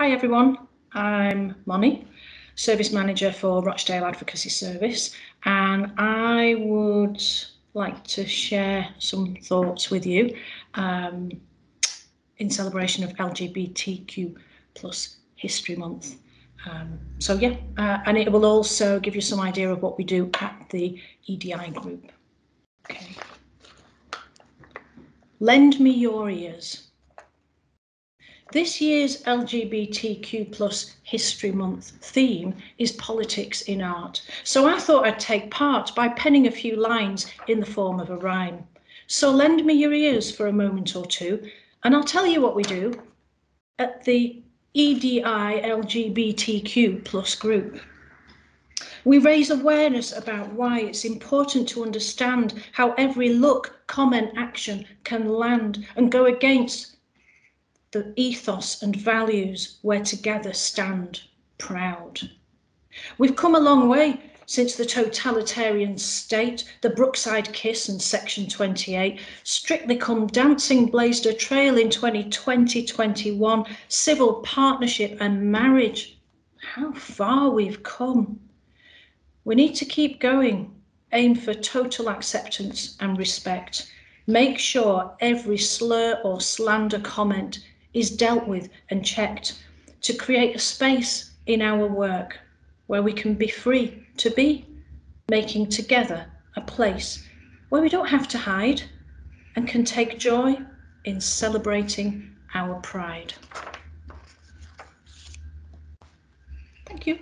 Hi everyone, I'm Moni, Service Manager for Rochdale Advocacy Service, and I would like to share some thoughts with you um, in celebration of LGBTQ plus History Month. Um, so yeah, uh, and it will also give you some idea of what we do at the EDI group. Okay. Lend me your ears. This year's LGBTQ plus History Month theme is politics in art. So I thought I'd take part by penning a few lines in the form of a rhyme. So lend me your ears for a moment or two, and I'll tell you what we do at the EDI LGBTQ plus group. We raise awareness about why it's important to understand how every look, comment, action can land and go against the ethos and values where together stand proud. We've come a long way since the totalitarian state, the Brookside Kiss and Section 28, Strictly Come Dancing blazed a trail in 2020-21, civil partnership and marriage. How far we've come. We need to keep going, aim for total acceptance and respect. Make sure every slur or slander comment is dealt with and checked to create a space in our work where we can be free to be, making together a place where we don't have to hide and can take joy in celebrating our pride. Thank you.